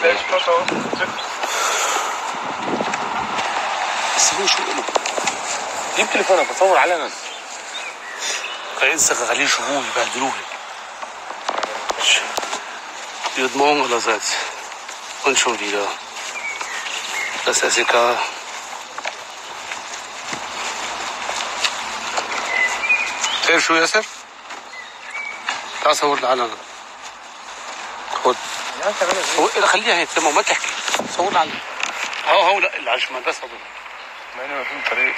Ciao, ciao. سيبوني شو له جيب تليفونك بصور علنا لسه خليه يشوفوه يبهدلوه Guten Morgen allerseits. Und schon wieder. Das SEK. تعرف شو ياسر؟ تعال صور العلن خد لا خليها هي تسمع ما تحكي. صوت عليه آه، هو هو لا العشمان بس مدرسه ما فين طريق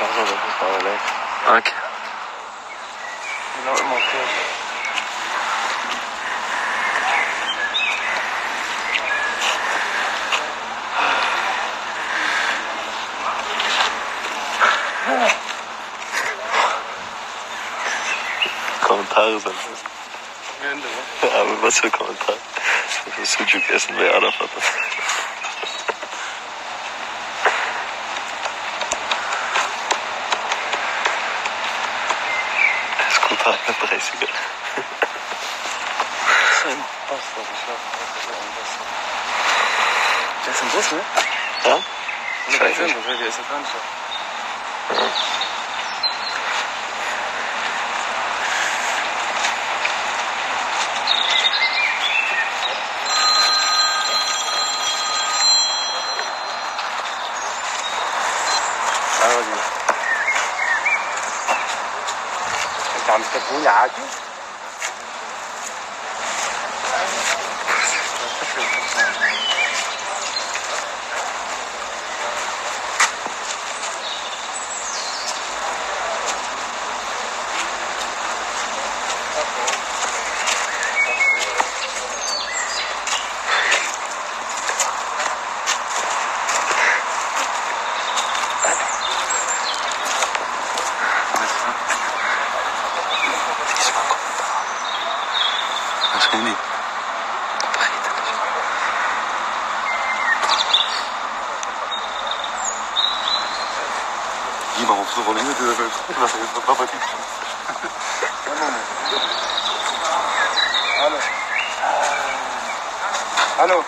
So, das ist aber leicht. Okay. Genau immer okay. Kommentare sind das. Ja, aber was für Kommentare? Das ist Sujuk essen bei Arafat. 32er. ein Bastard, ich glaube, das ist ein Bastard. Der ist ein Bus, ne? Ja? Scheiße. Der ist ein Bus, der ist ein Fernseher. Ja. estamos com cuidado fonctionner. Il m'a rentré dans les yeux, il pas pas Allô. Allô.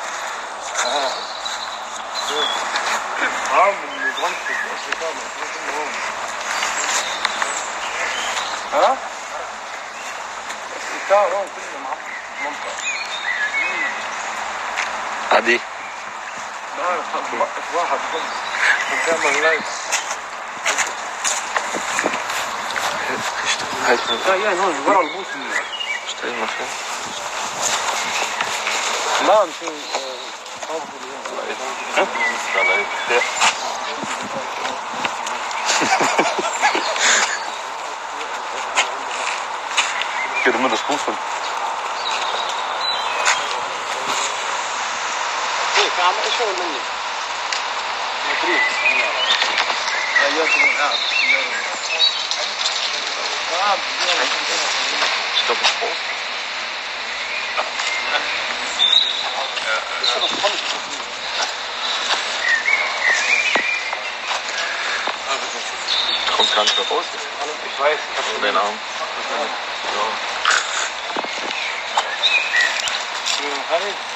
Ah, mais les je sais pas, mais Hein? C'est ça, on peut le marquer. عادي واحد قدام لا جايين هون ورا البوس اشتري مخي لا. كيف عم اشوف مني مدريد ايوه قاعد Stopp ist groß. Du kommst gar nicht mehr raus. Ich weiß, ich hab In den Arm. schon.